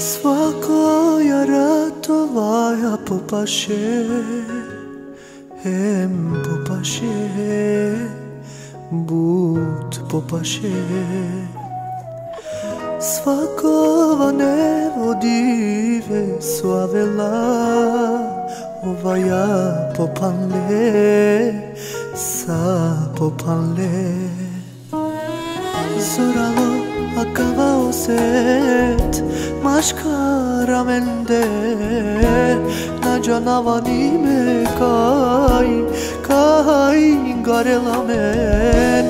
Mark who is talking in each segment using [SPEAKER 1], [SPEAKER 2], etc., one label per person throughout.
[SPEAKER 1] Svako jaratovaja popaše Hem popaše But popaše Svakova ne vodive Suavela Ovaja popanle Sa popanle Zoralo akava oset Maşkara mende Na canavani me kai Kai garelamen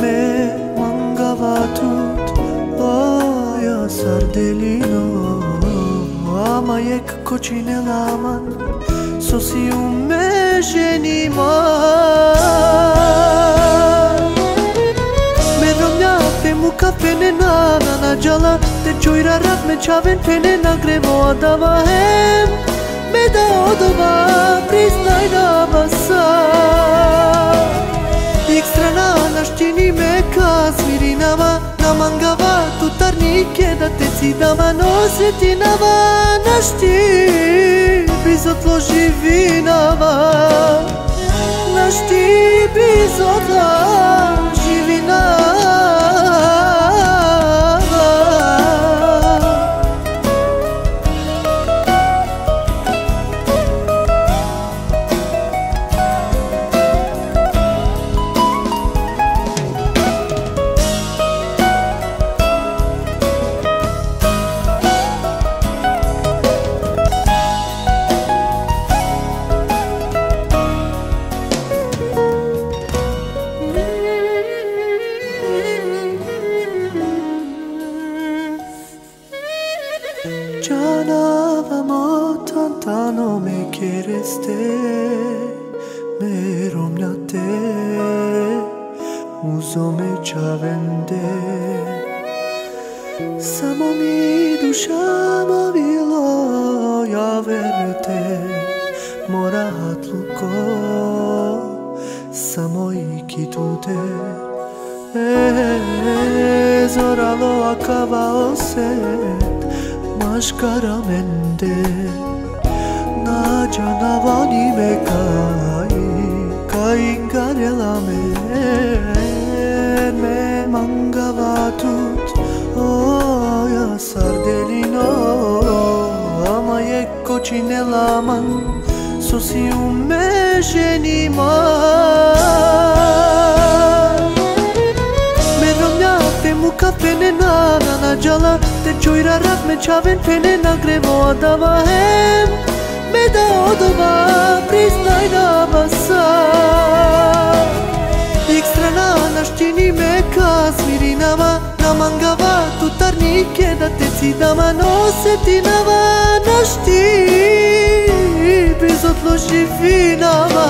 [SPEAKER 1] Me mangava tut Oya sardelino Ama yek koçine laman Sosium me geniman pene na na na jala Te choira rat me chaven pene na grevo adava hem Me da odova priznaj da basa Ikstrana na štini me ka svirinava Na mangava tu tarnike da te cidama nosetinava Na винава, bizotlo živinava Na šti bizotla Canavamo tantano me quiereste Me romnate. Uzo me chavende. Samo mi duša bilo ja verte. Mora hatluko Samo iki tute E zoralo akavao se mascaramende Na նա ճանավանի մե կայի կային կարելա մե մե մանգավատուտ օյա սարդելինո ամա եկ կոչինելա ման սոսի ու մե ժենիմա Ջալա դե ճույրարապ մեջ ավեն փենեն ագրեվո ադավահեմ ме да одова признај да сам. Ик страна на штини ме казмири нама на мангава тутарни ке да те ци дама носети нава на шти безотложи финава